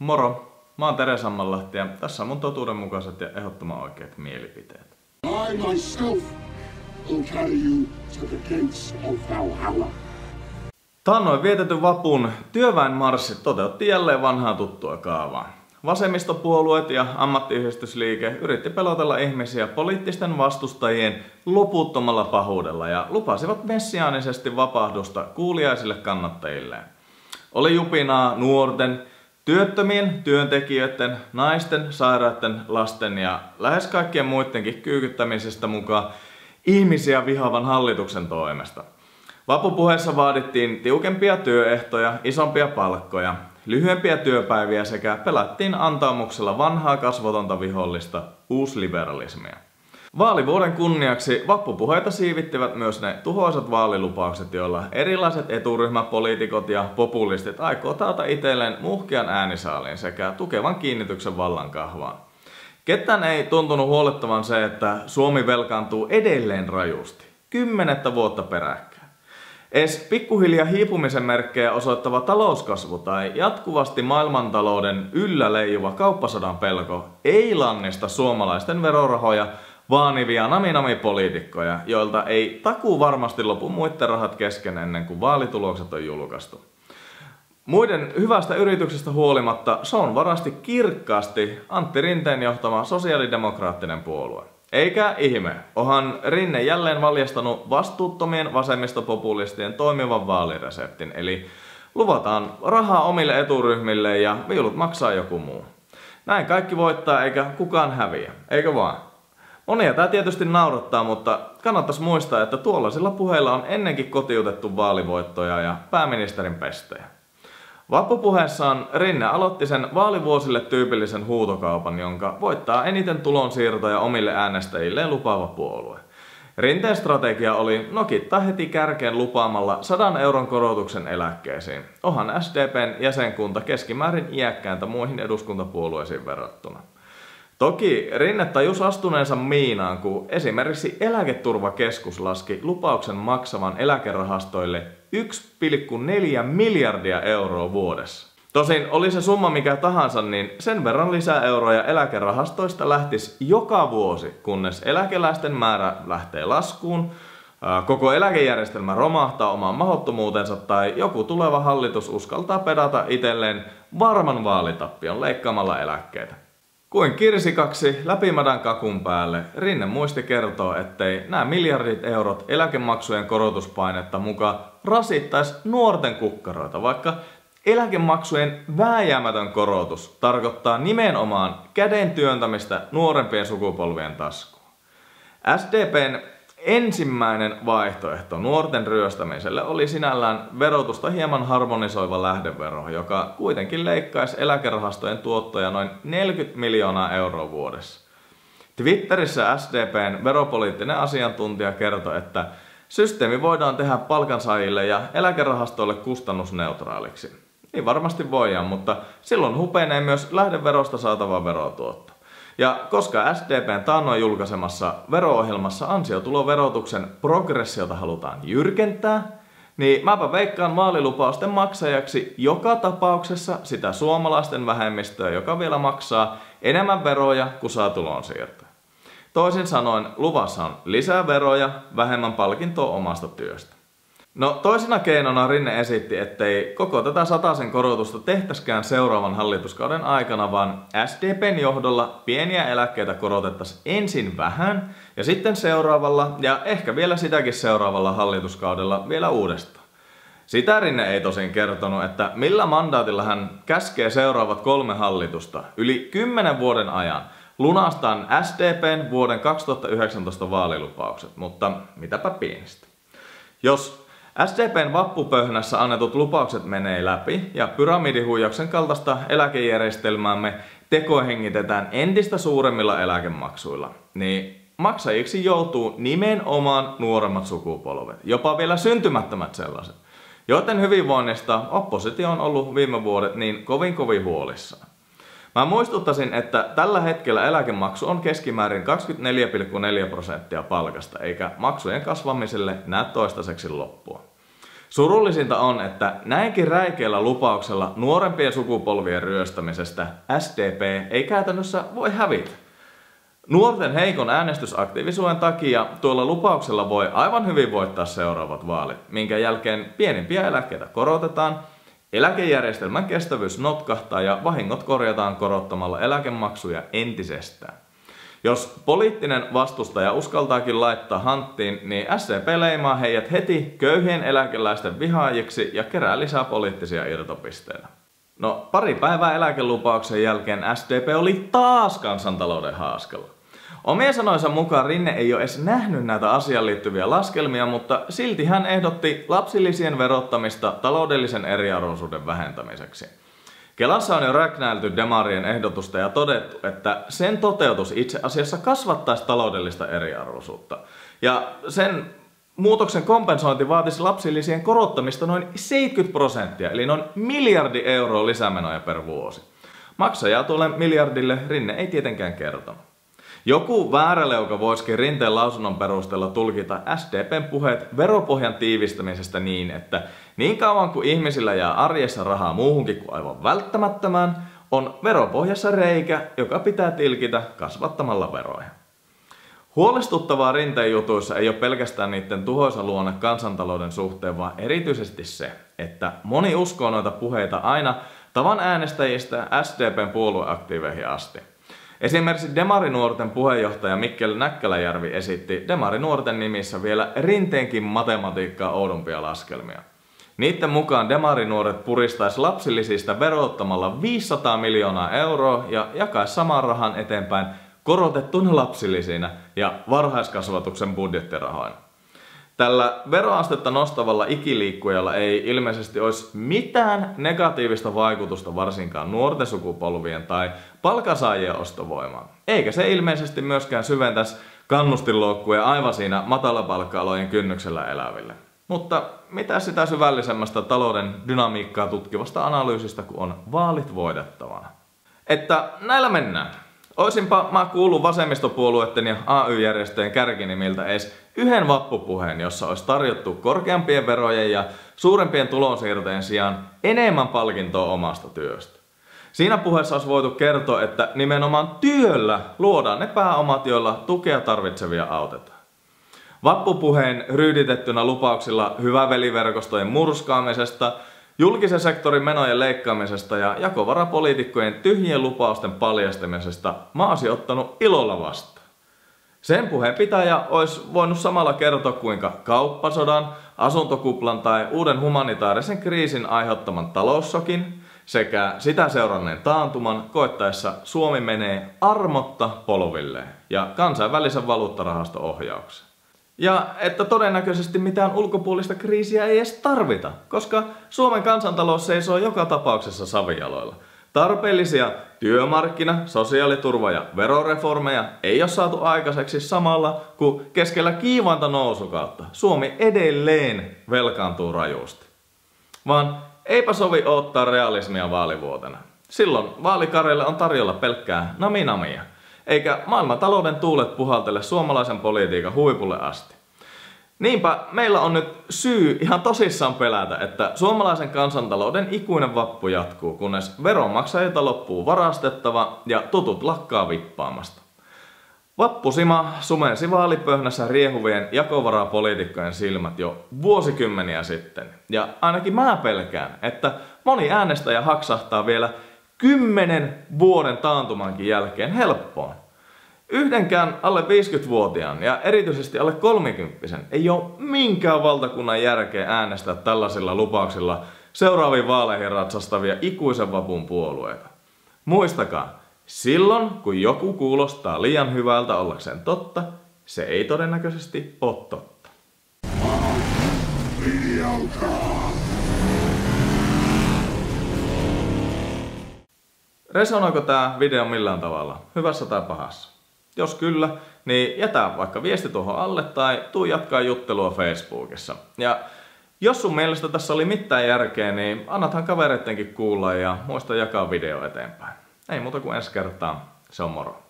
Moro, mä oon Tere Sammanlahti ja tässä on mun totuudenmukaiset ja ehdottoman oikeat mielipiteet. I myself will carry you to the gates of Valhalla. Taannoin vietetyn vapun työväenmarssit toteutti jälleen vanhaa tuttua kaavaa. Vasemmistopuolueet ja ammattiyhdistysliike yritti pelotella ihmisiä poliittisten vastustajien loputtomalla pahuudella ja lupasivat messiaanisesti vapahdusta kuuliaisille kannattajilleen. Oli jupinaa nuorten, työttömien, työntekijöiden, naisten, sairaiden, lasten ja lähes kaikkien muidenkin kyykyttämisestä mukaan ihmisiä vihavan hallituksen toimesta. Vapupuheessa vaadittiin tiukempia työehtoja, isompia palkkoja, lyhyempiä työpäiviä sekä pelattiin antaumuksella vanhaa kasvotonta vihollista, uusliberalismia. Vaalivuoden kunniaksi vappupuheita siivittivät myös ne tuhoisat vaalilupaukset, joilla erilaiset eturyhmäpoliitikot ja populistit aikoo taata itselleen muhkean äänisaalin sekä tukevan kiinnityksen vallan kahvaan. Ketään ei tuntunut huolettavan se, että Suomi velkaantuu edelleen rajusti, kymmenettä vuotta peräkkäin. Edes pikkuhiljaa hiipumisen merkkejä osoittava talouskasvu tai jatkuvasti maailmantalouden yllä leijuva kauppasodan pelko ei lannista suomalaisten verorahoja vaanivia naminami-poliitikkoja, joilta ei takuu varmasti lopu muiden rahat kesken ennen kuin vaalitulokset on julkaistu. Muiden hyvästä yrityksestä huolimatta se on varasti kirkkaasti Antti Rinteen johtama sosiaalidemokraattinen puolue. Eikä ihme, onhan Rinne jälleen valjastanut vastuuttomien vasemmistopopulistien toimivan vaalireseptin, eli luvataan rahaa omille eturyhmille ja viulut maksaa joku muu. Näin kaikki voittaa eikä kukaan häviä, eikö vaan? Monia tämä tietysti naurattaa, mutta kannattaisi muistaa, että tuollaisilla puheilla on ennenkin kotiutettu vaalivoittoja ja pääministerin pestejä. Vappupuheessaan Rinne aloitti sen vaalivuosille tyypillisen huutokaupan, jonka voittaa eniten tulonsiirtoja omille äänestäjilleen lupaava puolue. Rinteen strategia oli nokittaa heti kärkeen lupaamalla 100 euron korotuksen eläkkeisiin. Ohan SDPn jäsenkunta keskimäärin iäkkääntä muihin eduskuntapuolueisiin verrattuna. Toki Rinne tajus astuneensa miinaan, kun esimerkiksi Eläketurvakeskus laski lupauksen maksavan eläkerahastoille 1,4 miljardia euroa vuodessa. Tosin oli se summa mikä tahansa, niin sen verran lisää euroja eläkerahastoista lähtisi joka vuosi, kunnes eläkeläisten määrä lähtee laskuun, koko eläkejärjestelmä romahtaa omaan mahottomuutensa tai joku tuleva hallitus uskaltaa pedata itselleen varman vaalitappion leikkaamalla eläkkeitä. Kuin kirsikaksi läpimadan kakun päälle, Rinne muisti kertoo, ettei nämä miljardit eurot eläkemaksujen korotuspainetta mukaan rasittaisi nuorten kukkaroita, vaikka eläkemaksujen vääjäämätön korotus tarkoittaa nimenomaan käden työntämistä nuorempien sukupolvien taskuun. SDPn Ensimmäinen vaihtoehto nuorten ryöstämiselle oli sinällään verotusta hieman harmonisoiva lähdevero, joka kuitenkin leikkaisi eläkerahastojen tuottoja noin 40 miljoonaa euroa vuodessa. Twitterissä SDPn veropoliittinen asiantuntija kertoi, että systeemi voidaan tehdä palkansaajille ja eläkerahastoille kustannusneutraaliksi. Niin varmasti voidaan, mutta silloin hupenee myös lähdeverosta saatava verotuotto. Ja koska SDPn taannoin julkaisemassa vero-ohjelmassa ansiotuloverotuksen progressiota halutaan jyrkentää, niin mäpä veikkaan vaalilupausten maksajaksi joka tapauksessa sitä suomalaisten vähemmistöä, joka vielä maksaa enemmän veroja kuin saa tulonsiirtoja. Toisin sanoen, luvassa on lisää veroja, vähemmän palkintoa omasta työstä. No toisena keinona Rinne esitti, ettei koko tätä sataisen korotusta tehtäskään seuraavan hallituskauden aikana, vaan SDPn johdolla pieniä eläkkeitä korotettaisiin ensin vähän ja sitten seuraavalla ja ehkä vielä sitäkin seuraavalla hallituskaudella vielä uudestaan. Sitä Rinne ei tosin kertonut, että millä mandaatilla hän käskee seuraavat kolme hallitusta yli kymmenen vuoden ajan lunastaan SDPn vuoden 2019 vaalilupaukset, mutta mitäpä pienistä. Jos SDPn vappupöhnässä annetut lupaukset menee läpi ja pyramidihuijauksen kaltaista eläkejärjestelmäämme tekohengitetään entistä suuremmilla eläkemaksuilla, niin maksajiksi joutuu nimenomaan nuoremmat sukupolvet, jopa vielä syntymättömät sellaiset, joten hyvinvoinnista oppositio on ollut viime vuodet niin kovin kovin huolissaan. Mä muistuttaisin, että tällä hetkellä eläkemaksu on keskimäärin 24,4 prosenttia palkasta, eikä maksujen kasvamiselle näe toistaiseksi loppua. Surullisinta on, että näinkin räikeällä lupauksella nuorempien sukupolvien ryöstämisestä SDP ei käytännössä voi hävitä. Nuorten heikon äänestysaktiivisuuden takia tuolla lupauksella voi aivan hyvin voittaa seuraavat vaalit, minkä jälkeen pienimpiä eläkkeitä korotetaan, eläkejärjestelmän kestävyys notkahtaa ja vahingot korjataan korottamalla eläkemaksuja entisestään. Jos poliittinen vastustaja uskaltaakin laittaa hanttiin, niin SCP leimaa heidät heti köyhien eläkeläisten vihaajiksi ja kerää lisää poliittisia irtopisteitä. No, pari päivää eläkelupauksen jälkeen SDP oli taas kansantalouden haaskalla. Omien sanoinsa mukaan Rinne ei ole edes nähnyt näitä asiaan liittyviä laskelmia, mutta silti hän ehdotti lapsilisien verottamista taloudellisen eriarvoisuuden vähentämiseksi. Kelassa on jo räknäilty Demarien ehdotusta ja todettu, että sen toteutus itse asiassa kasvattaisi taloudellista eriarvoisuutta. Ja sen muutoksen kompensointi vaatisi lapsilisien korottamista noin 70 prosenttia, eli noin miljardi euroa lisämenoja per vuosi. Maksajaa tuolle miljardille Rinne ei tietenkään kertonut. Joku vääräleuka voisikin rinteen lausunnon perusteella tulkita SDPn puheet veropohjan tiivistämisestä niin, että niin kauan kuin ihmisillä jää arjessa rahaa muuhunkin kuin aivan välttämättömään, on veropohjassa reikä, joka pitää tilkitä kasvattamalla veroja. Huolestuttavaa rinteen jutuissa ei ole pelkästään niiden tuhoisa luonne kansantalouden suhteen, vaan erityisesti se, että moni uskoo noita puheita aina tavan äänestäjistä SDPn puolueaktiiveihin asti. Esimerkiksi Demarinuorten puheenjohtaja Mikkel Näkkäläjärvi esitti Demarinuorten nimissä vielä rinteenkin matematiikkaa oudompia laskelmia. Niiden mukaan demarinuoret puristaisi lapsillisista verottamalla 500 miljoonaa euroa ja jakaisi saman rahan eteenpäin korotettuna lapsillisinä ja varhaiskasvatuksen budjettirahoina. Tällä veroastetta nostavalla ikiliikkujalla ei ilmeisesti olisi mitään negatiivista vaikutusta varsinkaan nuorten sukupolvien tai palkasaajien ostovoimaan. Eikä se ilmeisesti myöskään syventäisi kannustinloukkuja aivan siinä matalapalkka-alojen kynnyksellä eläville. Mutta mitä sitä syvällisemmästä talouden dynamiikkaa tutkivasta analyysistä, kun on vaalit voidettavana? Että näillä mennään. Oisinpa mä kuullut vasemmistopuolueiden ja AY-järjestöjen kärkinimiltä edes yhden vappupuheen, jossa olisi tarjottu korkeampien verojen ja suurempien tulonsiirtojen sijaan enemmän palkintoa omasta työstä. Siinä puheessa olisi voitu kertoa, että nimenomaan työllä luodaan ne pääomat, joilla tukea tarvitsevia autetaan. Vappupuheen ryyditettynä lupauksilla hyväveliverkostojen murskaamisesta, julkisen sektorin menojen leikkaamisesta ja jakovarapoliitikkojen tyhjien lupausten paljastamisesta mä olisin ottanut ilolla vastaan. Sen puheen pitäjä olisi voinut samalla kertoa, kuinka kauppasodan, asuntokuplan tai uuden humanitaarisen kriisin aiheuttaman taloussokin sekä sitä seuranneen taantuman koettaessa Suomi menee armotta polville ja kansainvälisen valuuttarahasto-ohjauksen. Ja että todennäköisesti mitään ulkopuolista kriisiä ei edes tarvita, koska Suomen kansantalous seisoo joka tapauksessa savijaloilla. Tarpeellisia työmarkkina, sosiaaliturva- ja veroreformeja ei ole saatu aikaiseksi samalla, kun keskellä kiivanta nousukautta Suomi edelleen velkaantuu rajusti. Vaan eipä sovi ottaa realismia vaalivuotena. Silloin vaalikarille on tarjolla pelkkää naminamia – eikä maailman talouden tuulet puhaltele suomalaisen politiikan huipulle asti. Niinpä meillä on nyt syy ihan tosissaan pelätä, että suomalaisen kansantalouden ikuinen vappu jatkuu, kunnes veronmaksajilta loppuu varastettava ja tutut lakkaa vippaamasta. Vappusima sumensi vaalipöhnässä riehuvien jakovarapoliitikkojen silmät jo vuosikymmeniä sitten. Ja ainakin mä pelkään, että moni äänestäjä haksahtaa vielä kymmenen vuoden taantumankin jälkeen helppoon. Yhdenkään alle 50-vuotiaan ja erityisesti alle 30 ei ole minkään valtakunnan järkeä äänestää tällaisilla lupauksilla seuraaviin vaaleihin ratsastavia ikuisen vapun puolueita. Muistakaa, silloin kun joku kuulostaa liian hyvältä ollakseen totta, se ei todennäköisesti ole totta. Resonoiko tämä video millään tavalla, hyvässä tai pahassa? Jos kyllä, niin jätä vaikka viesti tuohon alle tai tuu jatkaa juttelua Facebookissa. Ja jos sun mielestä tässä oli mitään järkeä, niin annathan kavereittenkin kuulla ja muista jakaa video eteenpäin. Ei muuta kuin ensi kertaa. Se on moro.